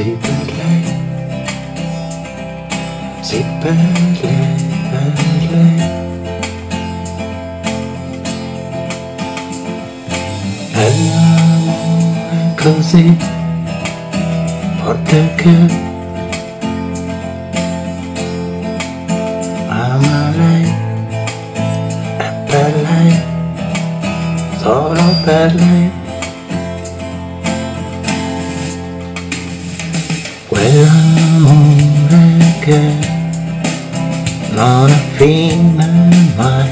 Sì per lei, sì per lei, per lei. E l'amore così forte che ama lei, è per lei, solo per lei. Quell'amore che non ha fine mai,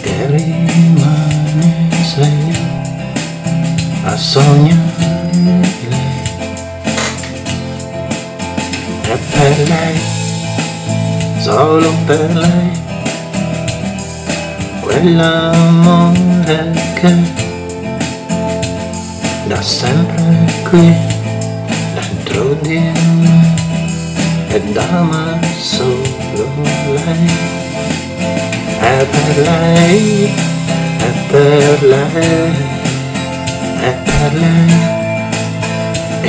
che rimane sveglio a sognare lei. È per lei, solo per lei, quell'amore che da sempre qui dentro di me ed ama solo lei. È per lei è per lei è per lei.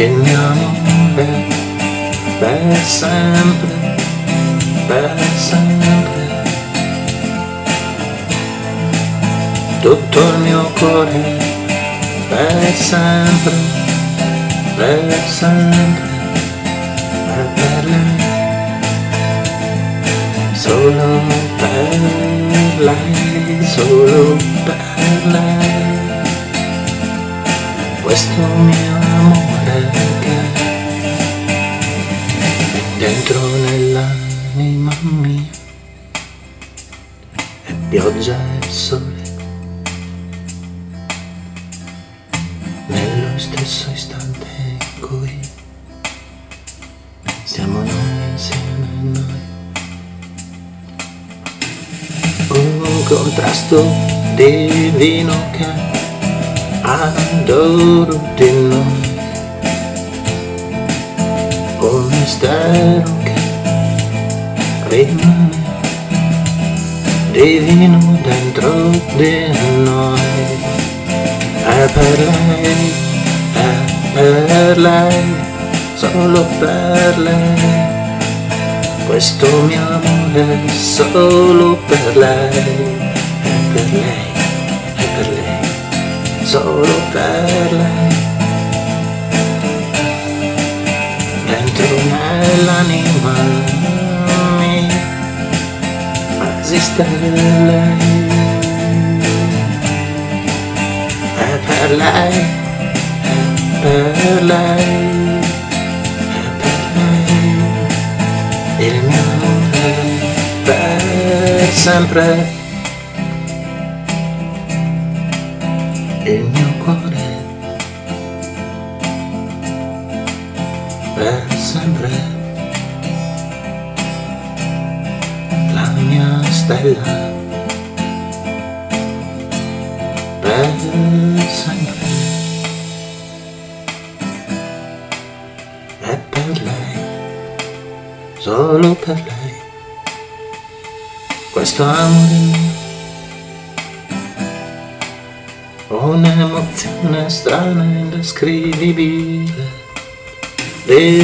Il mio amore per sempre per sempre. Tutto il mio cuore per sempre, per sempre, è per lei, solo per lei, solo per lei, questo mio amore che dentro nell'anima mia, è pioggia e sole. Stesso istante in cui siamo noi insieme a noi. Un contrasto divino che adoro di noi. Un mistero che rimane divino dentro di noi è per lei, per lei, solo per lei. Questo mio amore è solo per lei, è per lei, è per lei, solo per lei. Dentro nell'anima mia esiste lei. per lei, è per lei, per lei, il mio amore per sempre, il mio cuore per sempre, la mia stella. per sempre solo per lei, questo amore mio, un'emozione strana e indescrivibile,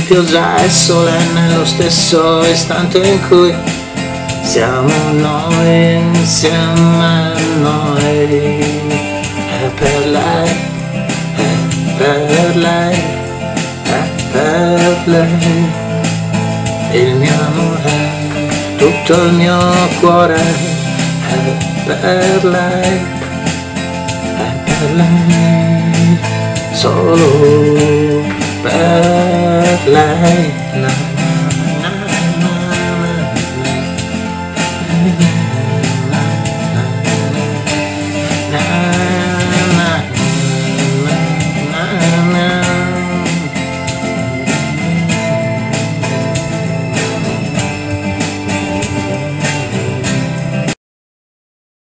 pioggia e sole nello stesso istante in cui siamo noi insieme a noi il mio amore, tutto il mio cuore è per lei, è per lei, solo per lei. Na, na, na,